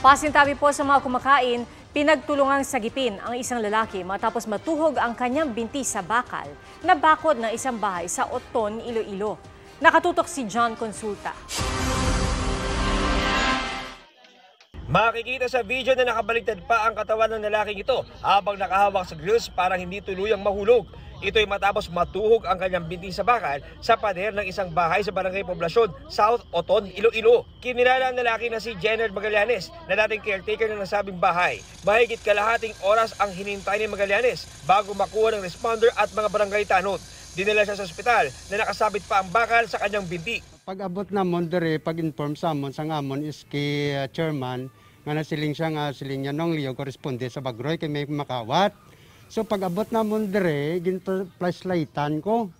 Pasintabi po sa mga kumakain, pinagtulungang sagipin ang isang lalaki matapos matuhog ang kanyang binti sa bakal na bakod ng isang bahay sa Oton, Iloilo. Nakatutok si John Consulta. Makikita sa video na nakabaligtad pa ang katawan ng lalaking ito habang nakahawak sa grills parang hindi tuluyang mahulog. Ito ay matapos matuhog ang kanyang binti sa bakal sa pader ng isang bahay sa Barangay Poblasyon, South Oton, Iloilo. Kinilala ang lalaki na si Jenner Magallanes na dating caretaker ng nasabing bahay. Mahigit kalahating oras ang hinintay ni Magallanes bago makuha ng responder at mga barangay tanod. Dinala siya sa ospital na nakasabit pa ang bakal sa kanyang binti. Pag abot na mon dere pag-inform sa amon sa ngamon is kay uh, chairman nga nasiling siya nga siling niya nong liyo koresponde sa Bagroy kay may makawat. So pag abot na mon dere gin flashlightan ko.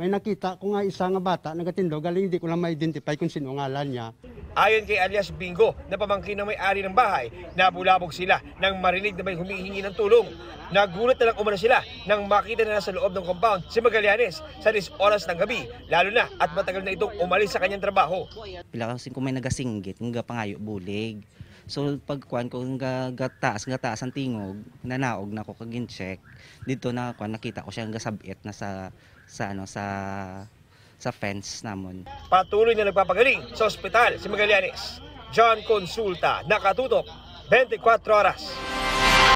May nakita ko nga isa nga bata nagatindog galing hindi ko lang ma-identify kung sino ngalan niya. Ayon kay alias Bingo na pamangkin ng may-ari ng bahay, nabulabog sila nang marinig na may humihingi ng tulong. Nagulat na lang umano sila nang makita na nasa loob ng compound si Magallanes sa 10 oras ng gabi, lalo na at matagal na itong umalis sa kanyang trabaho. pila kasi kung may nagasinggit nga pangayo bulig so pagkuan ko nga gataas gataas ang tingog nanaog na ko kagin check dito na kuan nakita ko siya nga sabit na sa sa ano sa sa fence namon Patuloy na nagpapagaling sa ospital si Magallanes. John Consulta, nakatutok, 24 oras.